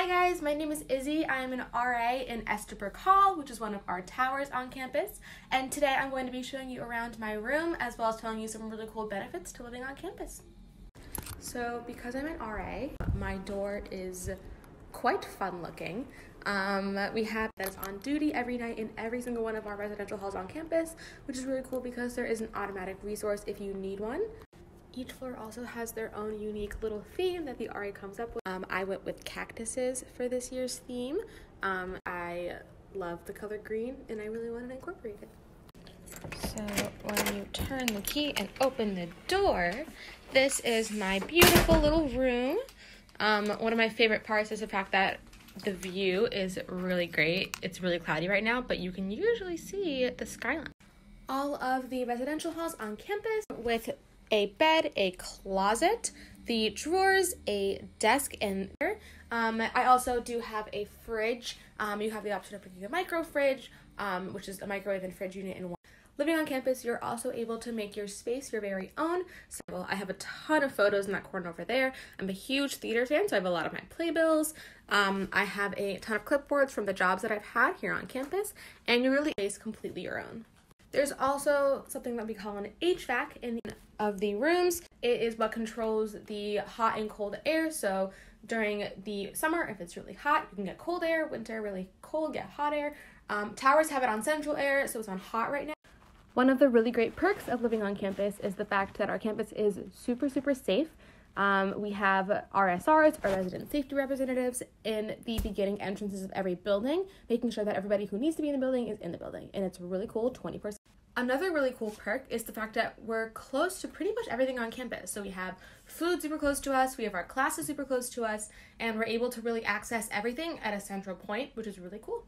Hi guys, my name is Izzy. I am an RA in Estabrook Hall, which is one of our towers on campus. And today I'm going to be showing you around my room as well as telling you some really cool benefits to living on campus. So because I'm an RA, my door is quite fun looking. Um, we have that's on duty every night in every single one of our residential halls on campus, which is really cool because there is an automatic resource if you need one. Each floor also has their own unique little theme that the RA comes up with. Um, I went with cactuses for this year's theme. Um, I love the color green and I really wanted to incorporate it. So when you turn the key and open the door, this is my beautiful little room. Um, one of my favorite parts is the fact that the view is really great. It's really cloudy right now, but you can usually see the skyline. All of the residential halls on campus with a bed, a closet, the drawers, a desk, and um, I also do have a fridge. Um, you have the option of bringing a micro fridge, um, which is a microwave and fridge unit in one. Living on campus, you're also able to make your space your very own. So I have a ton of photos in that corner over there. I'm a huge theater fan, so I have a lot of my playbills. Um, I have a ton of clipboards from the jobs that I've had here on campus, and you really space completely your own. There's also something that we call an HVAC in of the rooms. It is what controls the hot and cold air. So during the summer, if it's really hot, you can get cold air. Winter, really cold, get hot air. Um, towers have it on central air, so it's on hot right now. One of the really great perks of living on campus is the fact that our campus is super, super safe. Um, we have RSRs, our resident safety representatives, in the beginning entrances of every building, making sure that everybody who needs to be in the building is in the building. And it's really cool 24 Another really cool perk is the fact that we're close to pretty much everything on campus. So we have food super close to us, we have our classes super close to us, and we're able to really access everything at a central point, which is really cool.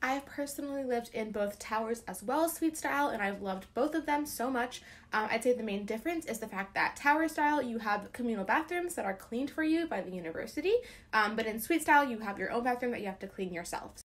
I have personally lived in both towers as well as suite style, and I've loved both of them so much. Um, I'd say the main difference is the fact that tower style, you have communal bathrooms that are cleaned for you by the university, um, but in suite style, you have your own bathroom that you have to clean yourself.